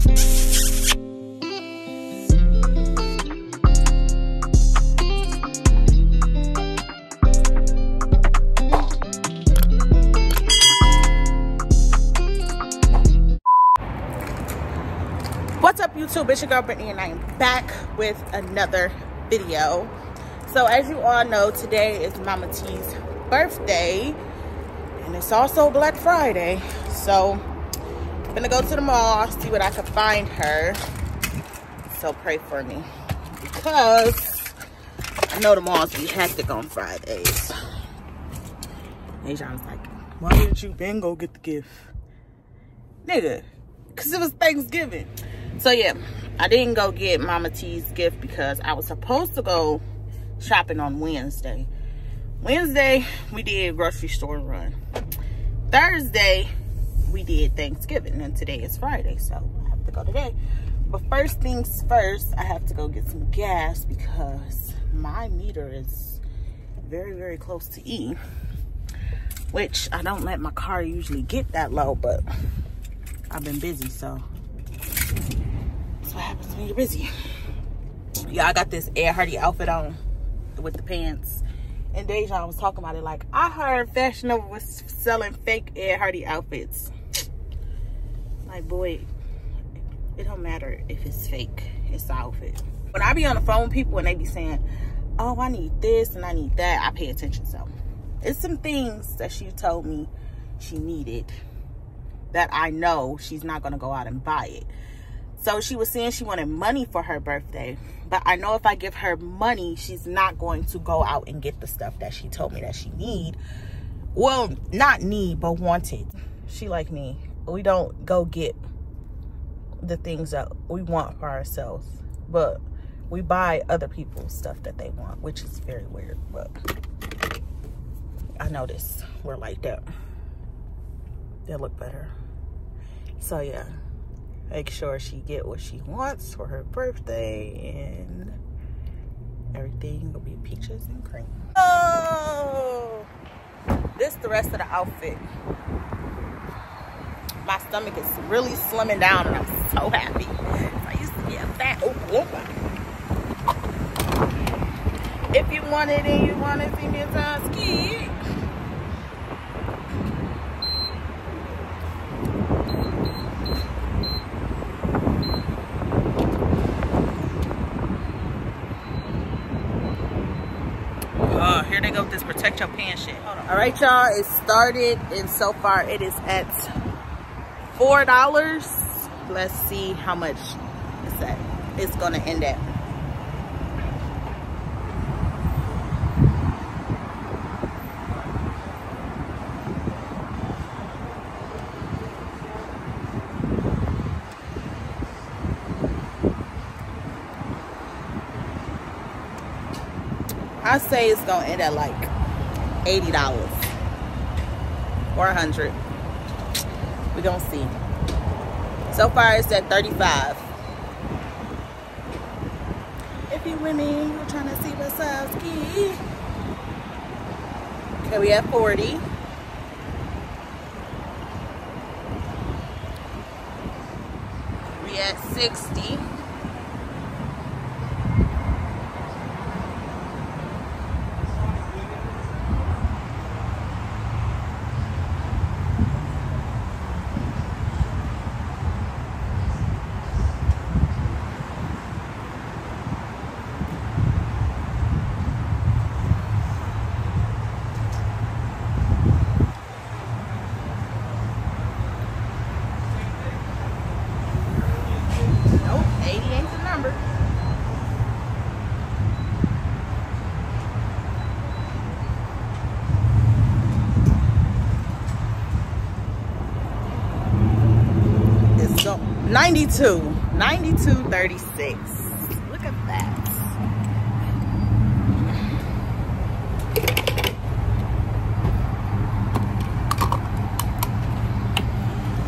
What's up YouTube? It's your girl Brittany and I am back with another video. So as you all know, today is Mama T's birthday and it's also Black Friday. So gonna go to the mall, see what I can find her. So pray for me because I know the malls be hectic on Fridays. Ajan's like, why didn't you Ben go get the gift? Nigga, because it was Thanksgiving. So yeah, I didn't go get Mama T's gift because I was supposed to go shopping on Wednesday. Wednesday, we did grocery store run. Thursday, we did Thanksgiving, and today is Friday, so I have to go today. But first things first, I have to go get some gas because my meter is very, very close to E, which I don't let my car usually get that low, but I've been busy, so that's what happens when you're busy. Yeah, I got this Ed Hardy outfit on with the pants. And Deja was talking about it like, I heard Fashion was selling fake Ed Hardy outfits. Like, boy, it don't matter if it's fake. It's the outfit. When I be on the phone with people and they be saying, oh, I need this and I need that, I pay attention. So, it's some things that she told me she needed that I know she's not going to go out and buy it. So she was saying she wanted money for her birthday. But I know if I give her money, she's not going to go out and get the stuff that she told me that she need. Well, not need, but wanted. She like me. We don't go get the things that we want for ourselves. But we buy other people's stuff that they want, which is very weird. But I notice we're like that. They look better. So yeah make sure she get what she wants for her birthday and everything will be peaches and cream. Oh, this the rest of the outfit. My stomach is really slimming down and I'm so happy. I used to be a fat If you want it and you want to see me a ski, Uh, here they go with this protect your pan shit. All right, y'all, it started and so far it is at $4. Let's see how much it's at. It's gonna end at. I say it's gonna end at like $80 or 100 we gonna see. So far it's at 35 if you with me you're trying to see what's up ski. Okay we at 40 we at 60 go 92 92 36 look at that.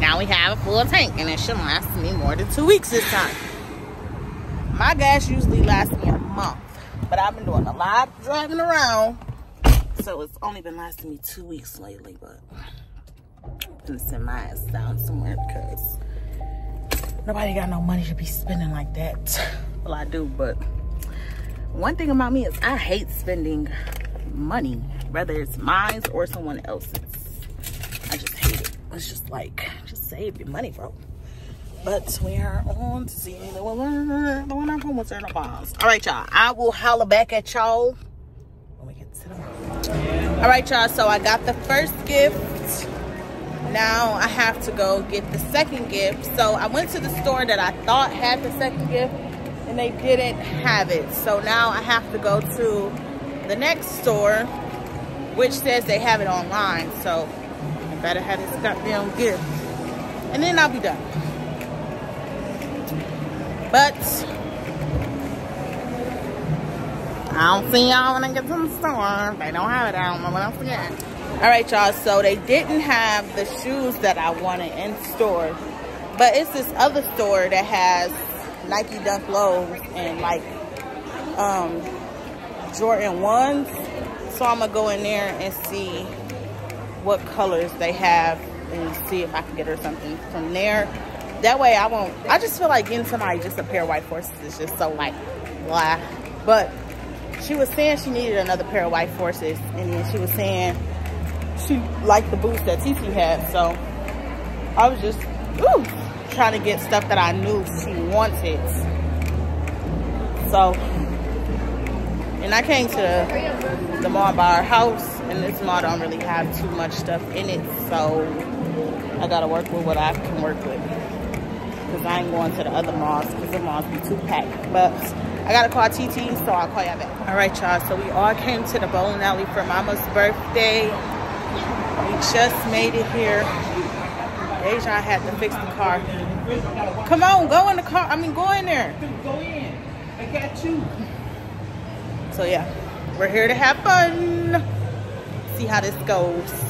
Now we have a full tank and it should last me more than two weeks this time. My gas usually lasts me a month but i've been doing a lot of driving around so it's only been lasting me two weeks lately but i'm gonna send my ass down somewhere because nobody got no money to be spending like that. Well, I do, but one thing about me is I hate spending money, whether it's mine or someone else's. I just hate it. It's just like, just save your money, bro. But we are on to see the one, the one I'm almost in the boss. All right, y'all. I will holler back at y'all when we get to the. All right, y'all. So I got the first gift. Now I have to go get the second gift. So I went to the store that I thought had the second gift and they didn't have it. So now I have to go to the next store, which says they have it online. So I better have this goddamn gift. And then I'll be done. But I don't see y'all when I get to the store. They don't have it. I don't know what else to get. All right, y'all. So they didn't have the shoes that I wanted in store. But it's this other store that has Nike Dunk Lows and like um, Jordan 1s. So I'm going to go in there and see what colors they have and see if I can get her something from there that way I won't, I just feel like getting somebody just a pair of white forces is just so like, blah. But she was saying she needed another pair of white forces. And then she was saying she liked the boots that TT had. So I was just, ooh, trying to get stuff that I knew she wanted. So, and I came to the mall by our house and this mall don't really have too much stuff in it. So I gotta work with what I can work with because I ain't going to the other malls because the malls be too packed. But I got to call TT, so I'll call y'all back. All right, y'all. So we all came to the bowling alley for Mama's birthday. Just made it here. Deja had to fix the car. Come on, go in the car. I mean, go in there. Go in. I got you. So yeah, we're here to have fun. See how this goes.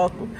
welcome.